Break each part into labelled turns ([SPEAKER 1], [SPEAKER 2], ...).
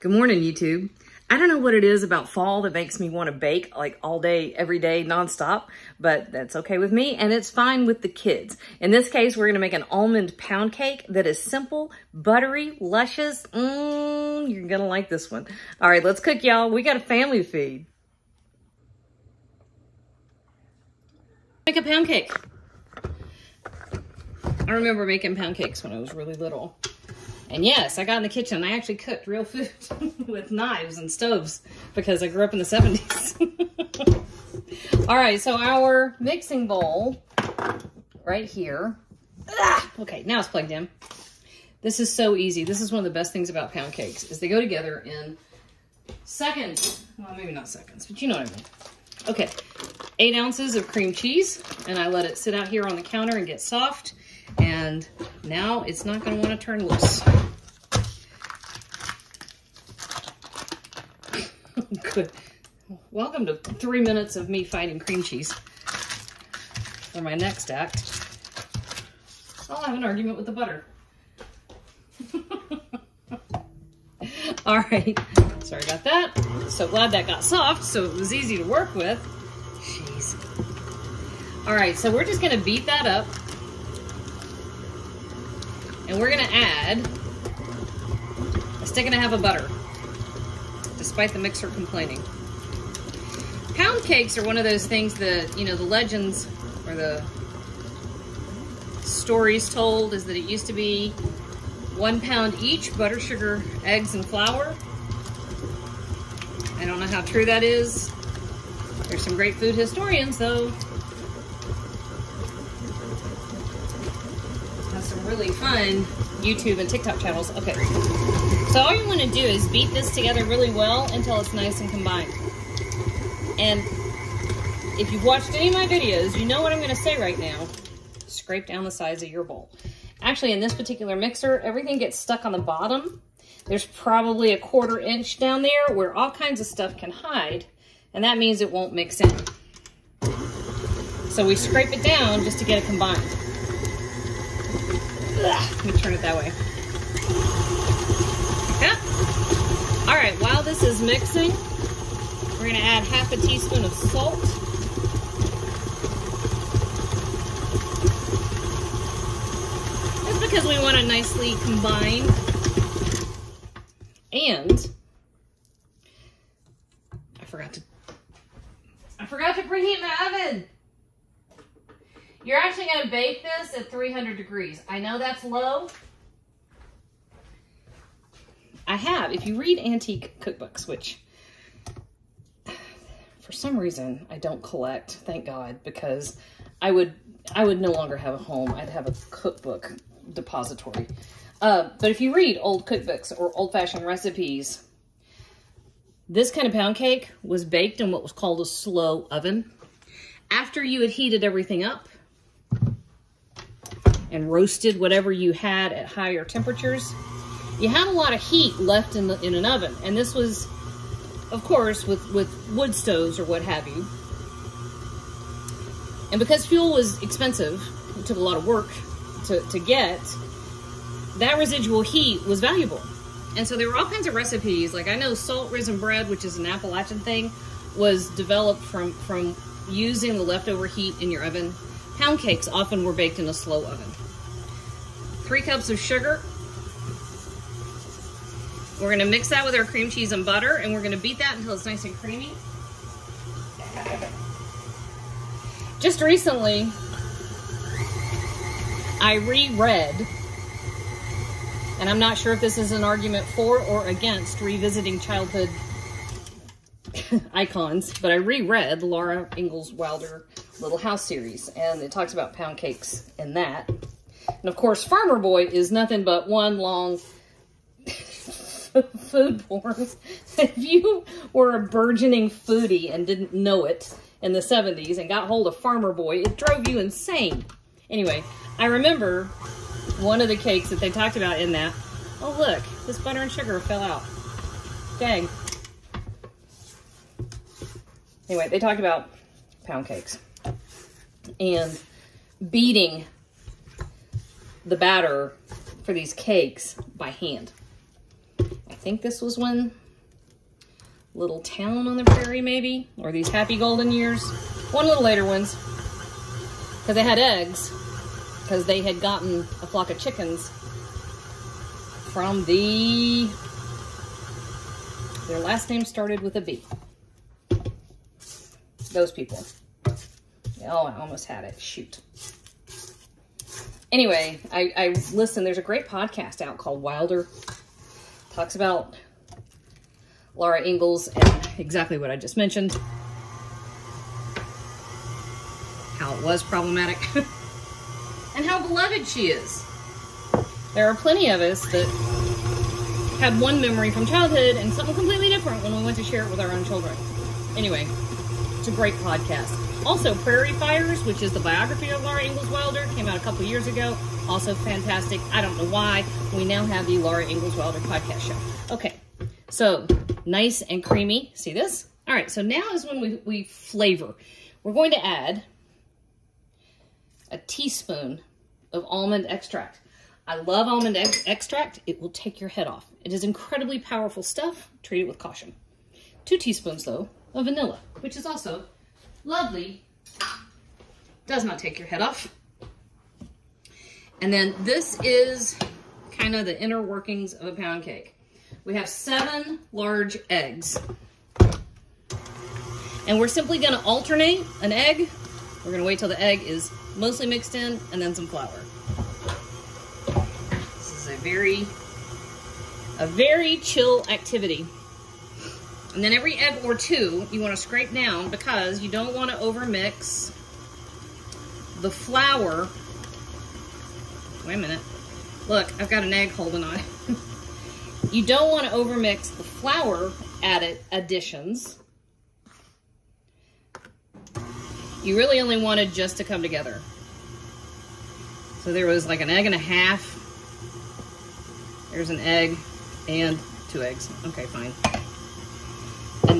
[SPEAKER 1] Good morning, YouTube. I don't know what it is about fall that makes me want to bake like all day, every day, nonstop, but that's okay with me and it's fine with the kids. In this case, we're gonna make an almond pound cake that is simple, buttery, luscious. Mmm, you're gonna like this one. All right, let's cook, y'all. We got a family feed. Make a pound cake. I remember making pound cakes when I was really little. And yes, I got in the kitchen. I actually cooked real food with knives and stoves because I grew up in the 70s. All right, so our mixing bowl right here. Ah, okay, now it's plugged in. This is so easy. This is one of the best things about pound cakes is they go together in seconds. Well, maybe not seconds, but you know what I mean. Okay, eight ounces of cream cheese, and I let it sit out here on the counter and get soft. And now it's not going to want to turn loose. Good. Welcome to three minutes of me fighting cream cheese for my next act. I'll have an argument with the butter. All right, sorry about that. So glad that got soft so it was easy to work with. Jeez. All right, so we're just gonna beat that up and we're gonna add a stick and a half of butter, despite the mixer complaining. Pound cakes are one of those things that, you know, the legends or the stories told is that it used to be one pound each, butter, sugar, eggs, and flour. I don't know how true that is. There's some great food historians, though, really fun YouTube and TikTok channels. Okay, so all you want to do is beat this together really well until it's nice and combined. And if you've watched any of my videos, you know what I'm going to say right now. Scrape down the sides of your bowl. Actually, in this particular mixer, everything gets stuck on the bottom. There's probably a quarter inch down there where all kinds of stuff can hide, and that means it won't mix in. So we scrape it down just to get it combined. Let me turn it that way. Yeah. All right, while this is mixing, we're gonna add half a teaspoon of salt. Just because we want to nicely combine. And I forgot to I forgot to preheat my oven. You're actually going to bake this at 300 degrees. I know that's low. I have. If you read antique cookbooks, which for some reason I don't collect, thank God, because I would I would no longer have a home. I'd have a cookbook depository. Uh, but if you read old cookbooks or old-fashioned recipes, this kind of pound cake was baked in what was called a slow oven. After you had heated everything up, and roasted whatever you had at higher temperatures, you had a lot of heat left in, the, in an oven. And this was, of course, with, with wood stoves or what have you. And because fuel was expensive, it took a lot of work to, to get, that residual heat was valuable. And so there were all kinds of recipes. Like I know salt risen bread, which is an Appalachian thing, was developed from, from using the leftover heat in your oven Pound cakes often were baked in a slow oven. Three cups of sugar. We're gonna mix that with our cream cheese and butter and we're gonna beat that until it's nice and creamy. Just recently, I reread, and I'm not sure if this is an argument for or against revisiting childhood icons, but I reread Laura Ingalls Wilder Little House series, and it talks about pound cakes in that. And of course, Farmer Boy is nothing but one long food porn. if you were a burgeoning foodie and didn't know it in the 70s and got hold of Farmer Boy, it drove you insane. Anyway, I remember one of the cakes that they talked about in that. Oh, look, this butter and sugar fell out. Dang. Anyway, they talked about pound cakes and beating the batter for these cakes by hand. I think this was when Little Town on the Prairie, maybe, or these Happy Golden Years. One of the later ones, because they had eggs, because they had gotten a flock of chickens from the. Their last name started with a B. Those people. Oh, I almost had it. Shoot. Anyway, I, I listen. There's a great podcast out called Wilder. Talks about Laura Ingalls and exactly what I just mentioned. How it was problematic. and how beloved she is. There are plenty of us that had one memory from childhood and something completely different when we went to share it with our own children. Anyway, it's a great podcast. Also, Prairie Fires, which is the biography of Laura Ingalls Wilder, came out a couple years ago. Also fantastic. I don't know why. We now have the Laura Ingalls Wilder podcast show. Okay, so nice and creamy. See this? All right, so now is when we, we flavor. We're going to add a teaspoon of almond extract. I love almond ex extract. It will take your head off. It is incredibly powerful stuff. Treat it with caution. Two teaspoons, though, of vanilla, which is also lovely. Does not take your head off. And then this is kind of the inner workings of a pound cake. We have seven large eggs. And we're simply going to alternate an egg. We're going to wait till the egg is mostly mixed in and then some flour. This is a very, a very chill activity. And then every egg or two, you want to scrape down because you don't want to overmix the flour. Wait a minute. Look, I've got an egg holding on. you don't want to overmix the flour added additions. You really only want it just to come together. So there was like an egg and a half. There's an egg and two eggs. Okay, fine.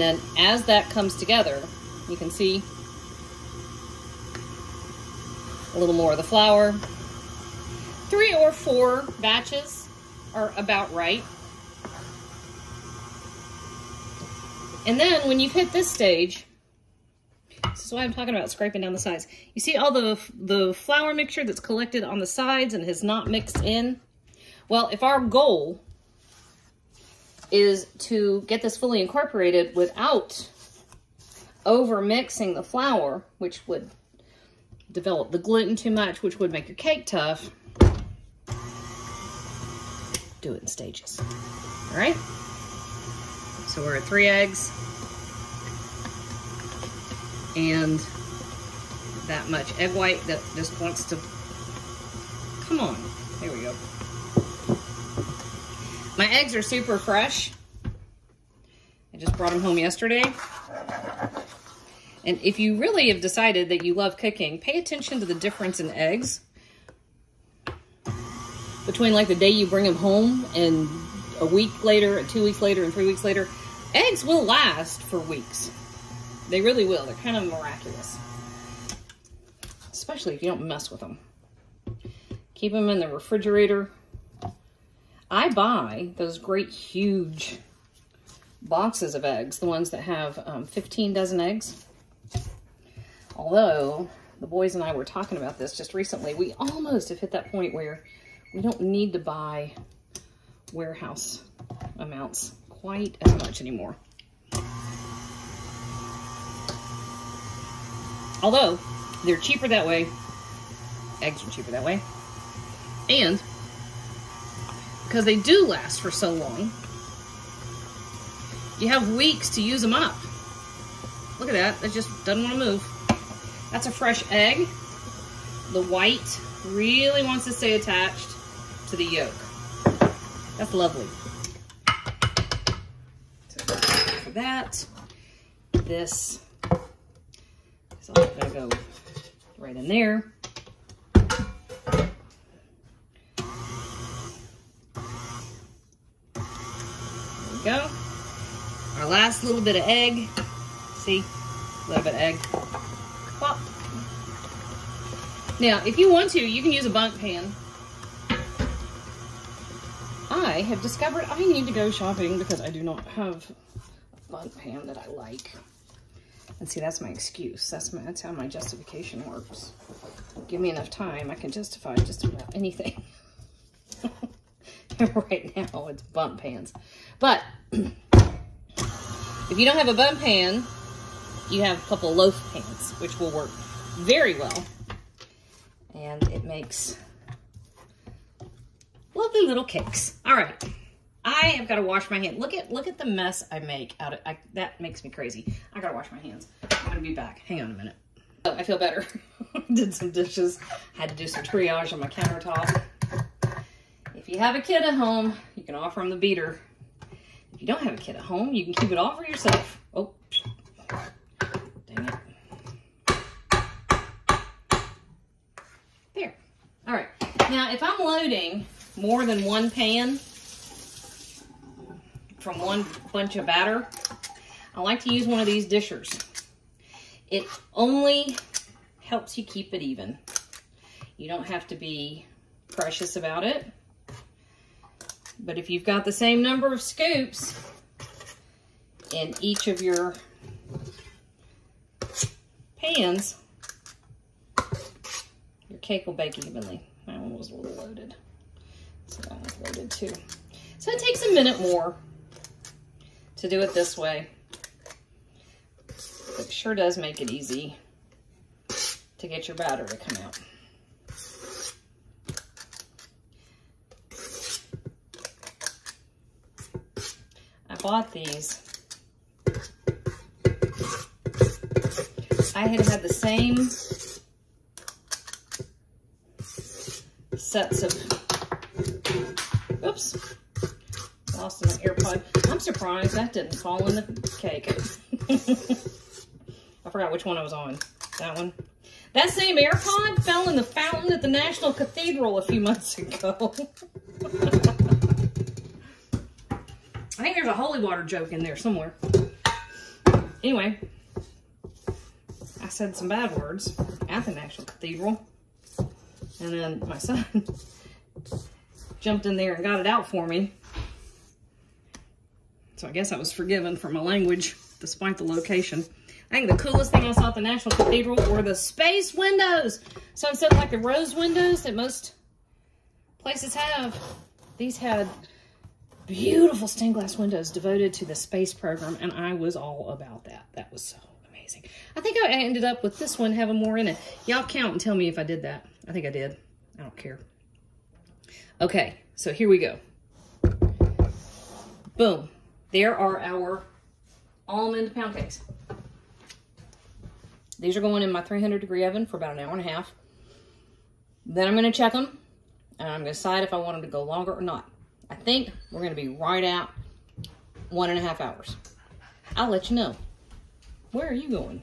[SPEAKER 1] And then as that comes together, you can see a little more of the flour. Three or four batches are about right. And then when you've hit this stage, this is why I'm talking about scraping down the sides. You see all the, the flour mixture that's collected on the sides and has not mixed in? Well, if our goal is to get this fully incorporated without over mixing the flour, which would develop the gluten too much, which would make your cake tough. Do it in stages. All right. So we're at three eggs and that much egg white that just wants to, come on. There we go. My eggs are super fresh. I just brought them home yesterday. And if you really have decided that you love cooking, pay attention to the difference in eggs between like the day you bring them home and a week later, and two weeks later, and three weeks later. Eggs will last for weeks. They really will. They're kind of miraculous. Especially if you don't mess with them. Keep them in the refrigerator I buy those great huge boxes of eggs, the ones that have um, 15 dozen eggs. Although the boys and I were talking about this just recently, we almost have hit that point where we don't need to buy warehouse amounts quite as much anymore. Although they're cheaper that way, eggs are cheaper that way, and because they do last for so long. You have weeks to use them up. Look at that. It just doesn't want to move. That's a fresh egg. The white really wants to stay attached to the yolk. That's lovely. For that, this is all to go right in there. Go. Our last little bit of egg. See? A little bit of egg. Now, if you want to, you can use a Bundt pan. I have discovered I need to go shopping because I do not have a Bundt pan that I like. And see, that's my excuse. That's my that's how my justification works. Give me enough time, I can justify just about anything. right now, it's Bundt pans. But if you don't have a Bundt pan, you have a couple loaf pans, which will work very well. And it makes lovely little cakes. All right. I have got to wash my hands. Look at look at the mess I make out of I, that makes me crazy. I gotta wash my hands. I'm gonna be back. Hang on a minute. Oh, I feel better. Did some dishes. Had to do some triage on my countertop. You have a kid at home, you can offer them the beater. If you don't have a kid at home, you can keep it all for yourself. Oh, dang it. There. All right. Now, if I'm loading more than one pan from one bunch of batter, I like to use one of these dishers. It only helps you keep it even. You don't have to be precious about it. But if you've got the same number of scoops in each of your pans, your cake will bake evenly. That one was a little loaded. So that one's loaded too. So it takes a minute more to do it this way. It sure does make it easy to get your batter to come out. Bought these. I had had the same sets of Oops. Lost an AirPod. I'm surprised that didn't fall in the cake. I forgot which one I was on. That one. That same AirPod fell in the fountain at the National Cathedral a few months ago. I think there's a holy water joke in there somewhere. Anyway, I said some bad words at the National Cathedral. And then my son jumped in there and got it out for me. So I guess I was forgiven for my language, despite the location. I think the coolest thing I saw at the National Cathedral were the space windows. So instead of like the rose windows that most places have, these had beautiful stained glass windows devoted to the space program, and I was all about that. That was so amazing. I think I ended up with this one having more in it. Y'all count and tell me if I did that. I think I did. I don't care. Okay, so here we go. Boom. There are our almond pound cakes. These are going in my 300 degree oven for about an hour and a half. Then I'm going to check them and I'm going to decide if I want them to go longer or not. I think we're going to be right out one and a half hours. I'll let you know. Where are you going?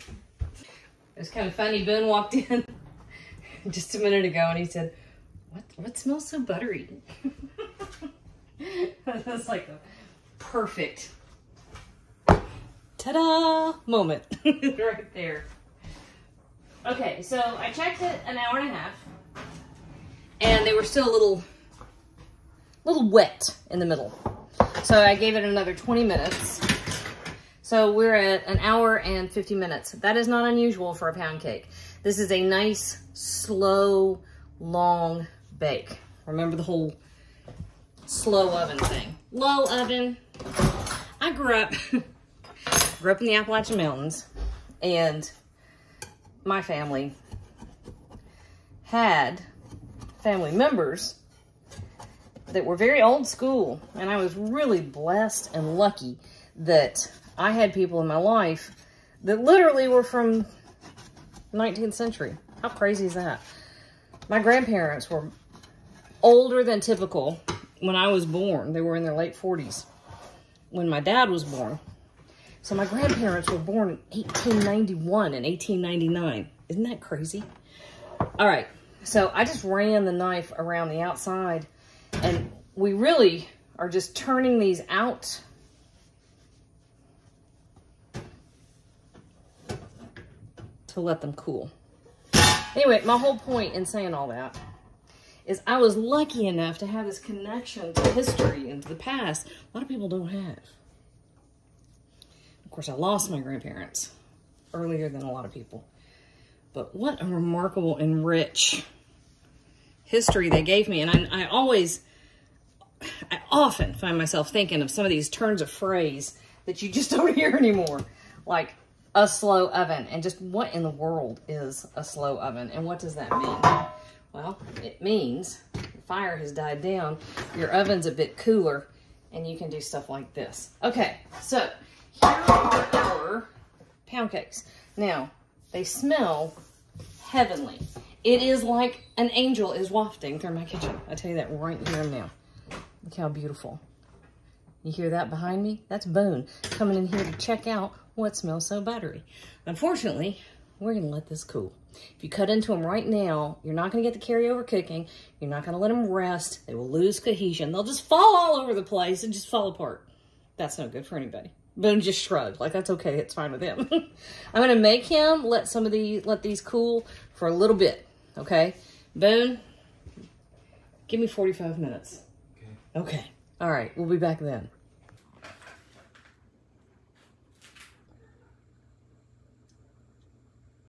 [SPEAKER 1] It was kind of funny. Ben walked in just a minute ago and he said, what, what smells so buttery? That's like a perfect ta-da moment right there. Okay, so I checked it an hour and a half and they were still a little, little wet in the middle. So I gave it another 20 minutes. So we're at an hour and 50 minutes. That is not unusual for a pound cake. This is a nice, slow, long bake. Remember the whole slow oven thing. Low oven. I grew up, grew up in the Appalachian Mountains and my family had family members that were very old school. And I was really blessed and lucky that I had people in my life that literally were from 19th century. How crazy is that? My grandparents were older than typical when I was born. They were in their late 40s when my dad was born. So my grandparents were born in 1891 and 1899. Isn't that crazy? All right. So I just ran the knife around the outside and we really are just turning these out to let them cool. Anyway, my whole point in saying all that is I was lucky enough to have this connection to history and to the past. A lot of people don't have. Of course, I lost my grandparents earlier than a lot of people. But what a remarkable and rich history they gave me. And I, I always, I often find myself thinking of some of these turns of phrase that you just don't hear anymore. Like a slow oven. And just what in the world is a slow oven? And what does that mean? Well, it means the fire has died down, your oven's a bit cooler, and you can do stuff like this. Okay, so here are our pound cakes. Now, they smell heavenly. It is like an angel is wafting through my kitchen. I tell you that right here and now. Look how beautiful. You hear that behind me? That's Boone coming in here to check out what smells so buttery. Unfortunately, we're to let this cool. If you cut into them right now, you're not to get the carryover cooking. You're not to let them rest. They will lose cohesion. They'll just fall all over the place and just fall apart. That's no good for anybody. Boone just shrugged, like that's okay, it's fine with him. I'm gonna make him let some of these let these cool for a little bit. Okay? Boone, give me 45 minutes. Okay. All right, we'll be back then.